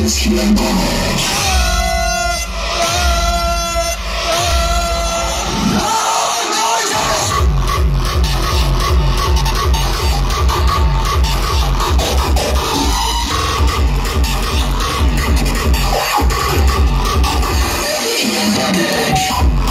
Just healing bubble. Yeah.